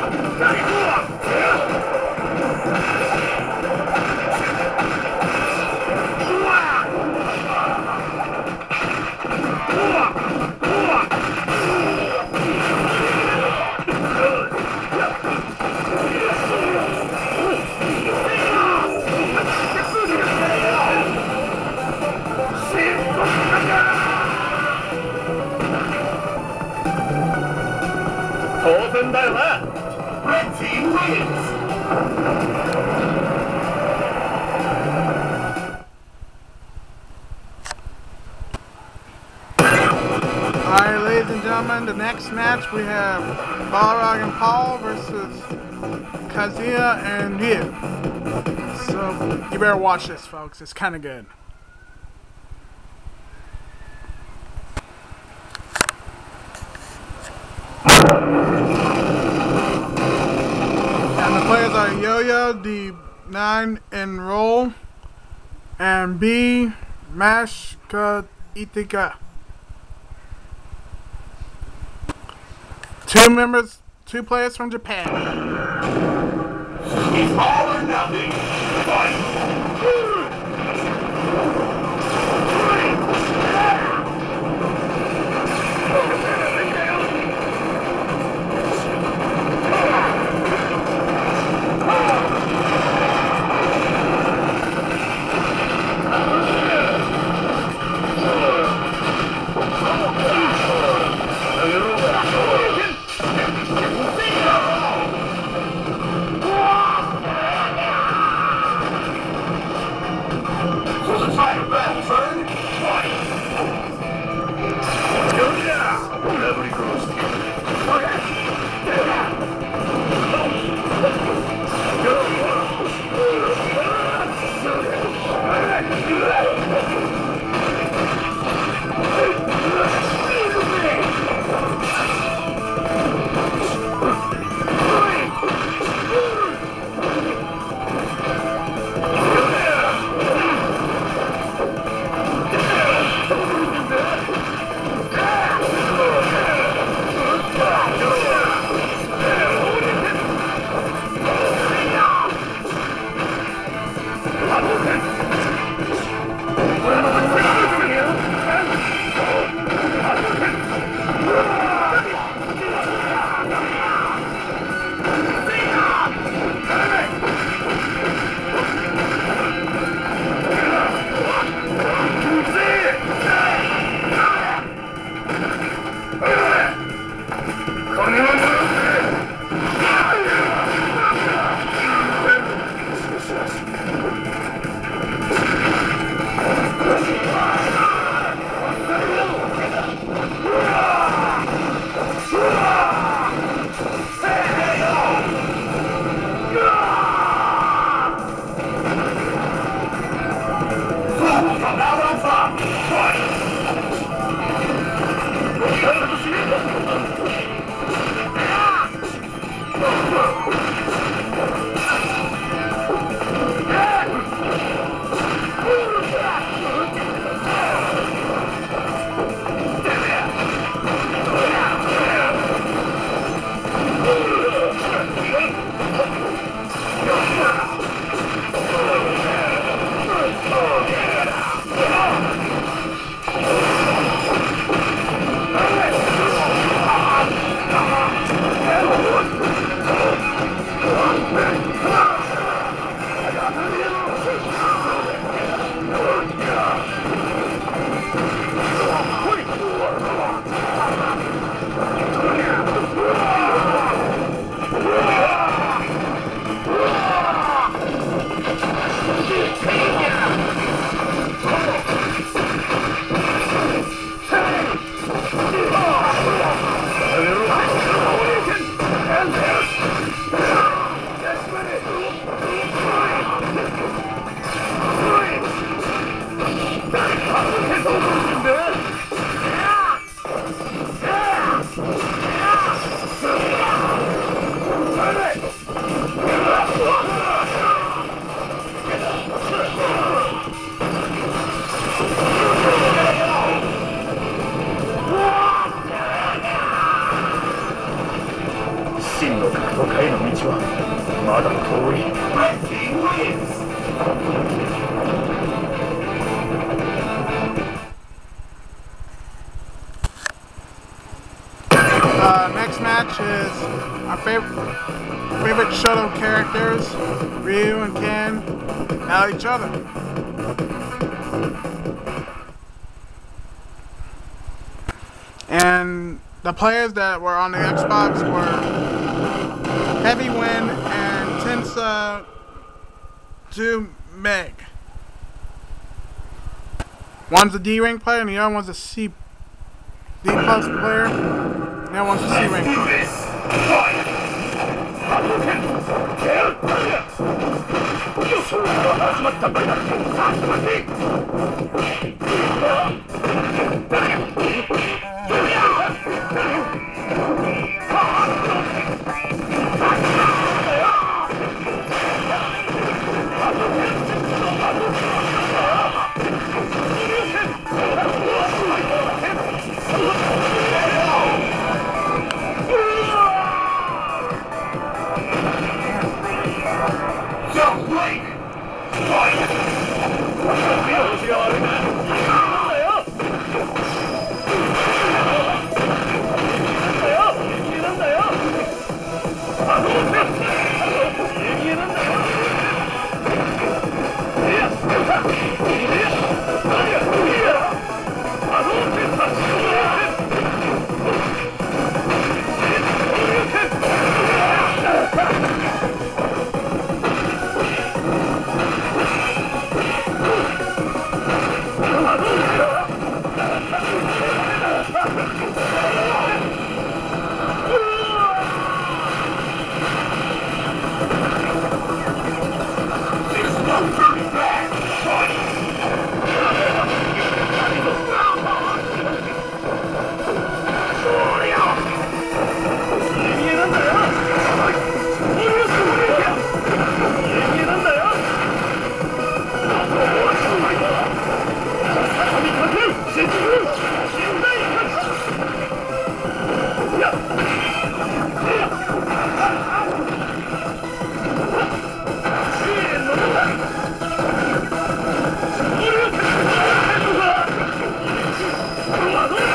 Let's go! Alright, ladies and gentlemen, the next match we have Balrog and Paul versus Kazuya and Ryu. So, you better watch this, folks. It's kind of good. And the players are Yo-Yo, the 9 and Roll, and B, Mashka Itika. Two members, two players from Japan. All or nothing. Fight. Come out on Uh, next match is our favorite favorite Shoto characters, Ryu and Ken, at each other. And the players that were on the Xbox were Heavy Wind and Tensa Do Meg. One's a D-ring player and the other one's a C D plus player. The other one's a C Ha ha ha!